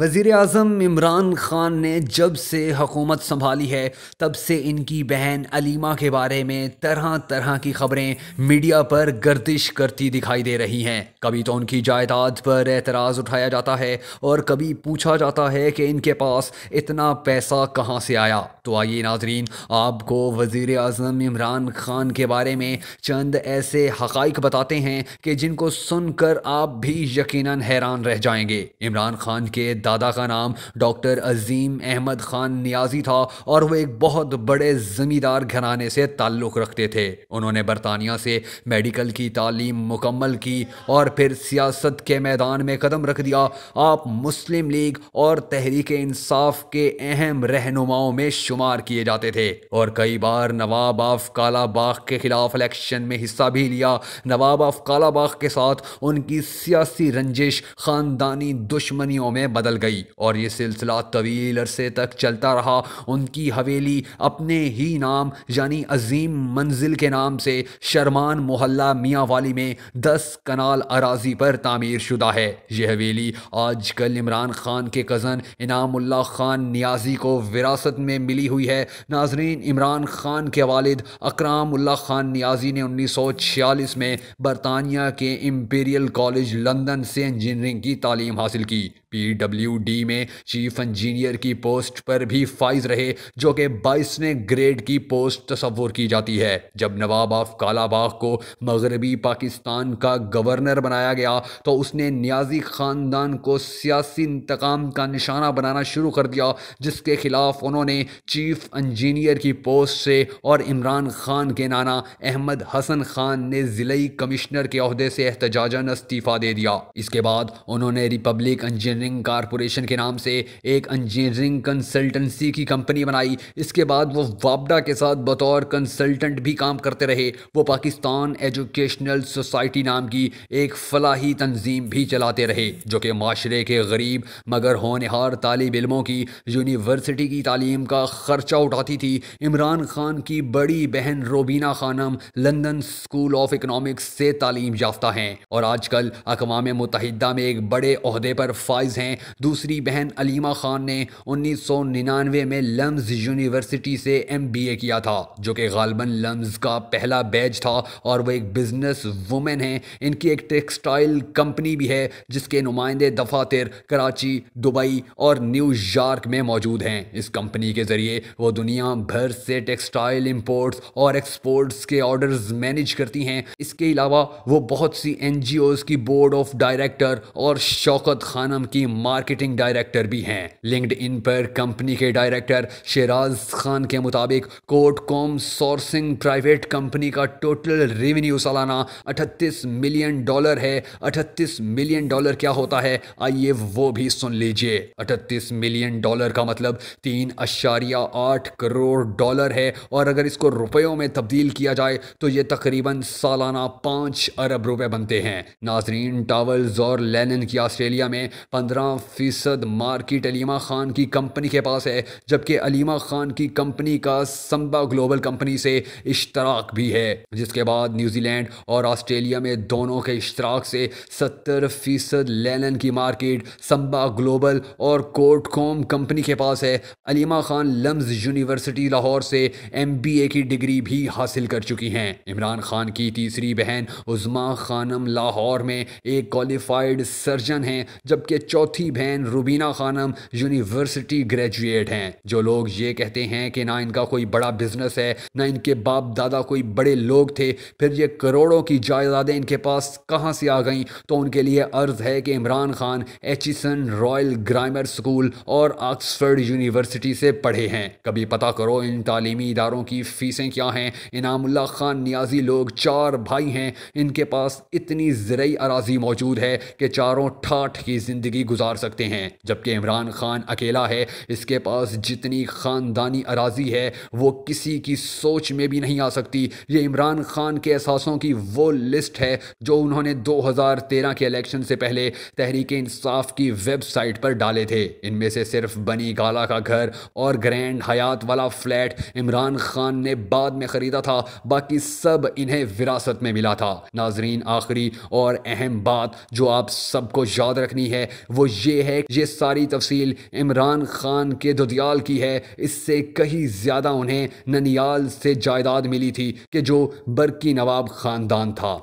وزیر اعظم عمران خان نے جب سے حکومت سنبھالی ہے، تب سے ان کی بہن علیمہ کے بارے میں طرح طرح کی خبریں میڈیا پر گردش کرتی دکھائی دے رہی ہیں۔ کبھی تو ان کی جائیداد پر اعتراض اٹھایا جاتا ہے اور کبھی پوچھا جاتا ہے کہ ان کے پاس اتنا پیسہ کہاں سے آیا۔ تو آئیے ناظرین، آپ کو وزیر اعظم عمران خان کے بارے میں چند ایسے حقائق بتاتے ہیں کہ جن کو سن کر آپ بھی یقیناً حیران رہ جائیں گے۔ عمران خان کے دادا کا نام ڈاکٹر عظیم احمد خان نیازی تھا اور وہ ایک بہت بڑے زمیندار گھرانے سے تعلق رکھتے تھے۔ انہوں نے برطانیہ سے میڈیکل کی تعلیم مکمل کی اور پھر سیاست کے میدان میں قدم رکھ دیا۔ آپ مسلم لیگ اور تحریک انصاف کے اہم رہنماؤں میں شمار کیے جاتے تھے اور کئی بار نواب آف کالا باغ کے خلاف الیکشن میں حصہ بھی لیا۔ نواب آف کالا باغ کے ساتھ ان کی سیاسی رنجش خاندانی دشمنیوں میں بدل گئی اور یہ سلسلہ طویل عرصے تک چلتا رہا۔ ان کی حویلی اپنے ہی نام یعنی عظیم منزل کے نام سے شرمان محلہ میاں والی میں دس کنال اراضی پر تعمیر شدہ ہے۔ یہ حویلی آج کل عمران خان کے کزن انعام اللہ خان نیازی کو وراثت میں ملی ہوئی ہے۔ ناظرین، عمران خان کے والد اکرام اللہ خان نیازی نے انیس سو چھیالیس میں برطانیہ کے امپیریل کالج لندن سے انجینئرنگ کی تعلیم حاصل کی۔ پی ڈبلیو ڈی میں چیف انجینئر کی پوسٹ پر بھی فائز رہے، جو کہ بائیسویں گریڈ کی پوسٹ تصور کی جاتی ہے۔ جب نواب آف کالا باغ کو مغربی پاکستان کا گورنر بنایا گیا، تو اس نے نیازی خاندان کو سیاسی انتقام کا نشانہ بنانا شروع کر دیا، جس کے خلاف انہوں نے چیف انجینئر کی پوسٹ سے اور عمران خان کے نانا احمد حسن خان نے ضلعی کمشنر کے عہدے سے احتجاجاً استعفیٰ دے دیا۔ اس کے بعد انہوں نے ریپبلک انجینئر انجینئرنگ کارپوریشن کے نام سے ایک انجینئرنگ کنسلٹنسی کی کمپنی بنائی۔ اس کے بعد وہ وابڈا کے ساتھ بطور کنسلٹنٹ بھی کام کرتے رہے۔ وہ پاکستان ایجوکیشنل سوسائٹی نام کی ایک فلاحی تنظیم بھی چلاتے رہے، جو کہ معاشرے کے غریب، مگر ہونہار طالب علموں کی یونیورسٹی کی تعلیم کا خرچہ اٹھاتی تھی۔ عمران خان کی بڑی بہن روبینہ خانم لندن سکول آف اکنامکس سے تعلیم یافتہ ہیں۔ اور آج کل اقوام متحدہ میں ایک بڑے عہدے پر فائز ہیں۔ دوسری بہن علیمہ خان نے انیس سو ننانوے میں لمز یونیورسٹی سے ایم بی اے کیا تھا، جو کہ غالباً لمز کا پہلا بیج تھا اور وہ ایک بزنس وومن ہیں۔ ان کی ایک ٹیکسٹائل کمپنی بھی ہے، جس کے نمائندے دفاتر کراچی، دبئی اور نیو یارک میں موجود ہیں۔ اس کمپنی کے ذریعے وہ دنیا بھر سے ٹیکسٹائل امپورٹس اور ایکسپورٹس کے آرڈرز مینج کرتی ہیں۔ اس کے علاوہ وہ بہت سی این جی اوز کی بورڈ آف ڈائریکٹر اور شوکت خانم کی مارکیٹنگ ڈائریکٹر بھی ہیں۔ لنکڈ ان پر کمپنی کے ڈائریکٹر شیراز خان کے مطابق کوٹ کوم سورسنگ پرائیویٹ کمپنی کا ٹوٹل ریونیو سالانہ اٹھتیس ملین ڈالر ہے۔ اٹھتیس ملین ڈالر کیا ہوتا ہے؟ آئیے وہ بھی سن لیجیے۔ اٹھتیس ملین ڈالر کا مطلب تین اشاریہ آٹھ کروڑ ڈالر ہے۔ اور اگر اس کو روپیوں میں تبدیل کیا جائے تو یہ تقریباً سالانہ پانچ ارب روپے بنتے ہیں۔ ناظرین، ٹاولز اور لینن کی آسٹریلیا میں پندرہ پندرہ فیصد مارکیٹ علیمہ خان کی کمپنی کے پاس ہے، جبکہ علیمہ خان کی کمپنی کا سمبا گلوبل کمپنی سے اشتراک بھی ہے۔ جس کے بعد نیوزی لینڈ اور آسٹریلیا میں دونوں کے اشتراک سے ستر فیصد لینن کی مارکیٹ سمبا گلوبل اور کوٹ کوم کمپنی کے پاس ہے۔ علیمہ خان لمز یونیورسٹی لاہور سے ایم بی اے کی ڈگری بھی حاصل کر چکی ہیں۔ عمران خان کی تیسری بہن عظما خانم لاہور میں ایک کوالیفائڈ سرجن ہیں، جبکہ چوتھی بہن روبینہ خانم یونیورسٹی گریجویٹ ہیں۔ جو لوگ یہ کہتے ہیں کہ نہ ان کا کوئی بڑا بزنس ہے، نہ ان کے باپ دادا کوئی بڑے لوگ تھے، پھر یہ کروڑوں کی جائیدادیں ان کے پاس کہاں سے آ گئیں؟ تو ان کے لیے عرض ہے کہ Imran Khan Aitchison royal grammar school اور آکسفرڈ یونیورسٹی سے پڑھے ہیں۔ کبھی پتہ کرو ان تعلیمی اداروں کی فیسیں کیا ہیں۔ انعام اللہ خان نیازی لوگ چار بھائی ہیں۔ ان کے پاس اتنی زرعی اراضی موجود ہے کہ چاروں ٹھاٹھ کی زندگی گزار سکتے ہیں۔ جبکہ عمران خان اکیلا ہے، اس کے پاس جتنی خاندانی اراضی ہے، وہ کسی کی سوچ میں بھی نہیں آ سکتی۔ یہ عمران خان کے احساسوں کی وہ لسٹ ہے جو انہوں نے دو ہزار تیرہ کے الیکشن سے پہلے تحریک انصاف کی ویب سائٹ پر ڈالے تھے۔ ان میں سے صرف بنی گالا کا گھر اور گرینڈ حیات والا فلیٹ عمران خان نے بعد میں خریدا تھا، باقی سب انہیں وراثت میں ملا تھا۔ ناظرین، آخری اور اہم بات جو آپ سب کو یاد رکھنی ہے وہ یہ ہے یہ ساری تفصیل عمران خان کے دودیال کی ہے۔ اس سے کہیں زیادہ انہیں ننیال سے جائیداد ملی تھی کہ جو برکی نواب خاندان تھا۔